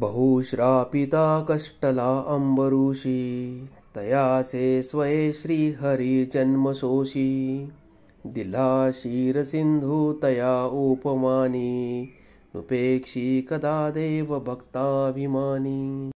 बहुश्रापिता कष्टला अम्बरुषी, तया से स्वये श्रीहरिजन्मशोषी। दिला क्षीरसिन्धु तया उपमानी, नुपेक्षी कदा देव भक्ताभिमानी